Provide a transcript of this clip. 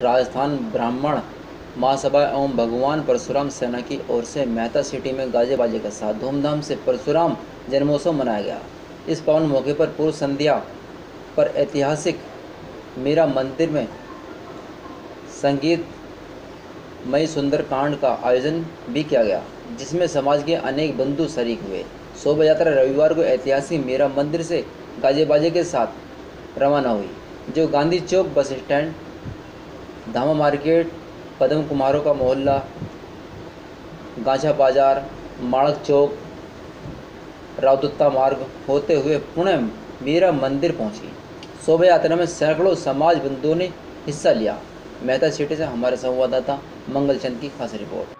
राजस्थान ब्राह्मण महासभा एवं भगवान परशुराम सेना की ओर से मेहता सिटी में गाजे बाजे के साथ धूमधाम से परशुराम जन्मोत्सव मनाया गया। इस पावन मौके पर पूर्व संध्या पर ऐतिहासिक मीरा मंदिर में संगीत मई सुंदर कांड का आयोजन भी किया गया, जिसमें समाज के अनेक बंधु शरीक हुए। शोभा यात्रा रविवार को ऐतिहासिक मीरा मंदिर से गाजे बाजे के साथ रवाना हुई, जो गांधी चौक बस स्टैंड धामा मार्केट, पदम कुमारों का मोहल्ला गांछा बाज़ार, माणक चौक रावदत्ता मार्ग होते हुए पुणे मीरा मंदिर पहुँची। शोभा यात्रा में सैकड़ों समाज बंधुओं ने हिस्सा लिया। मेहता सिटी से हमारे संवाददाता मंगलचंद की खास रिपोर्ट।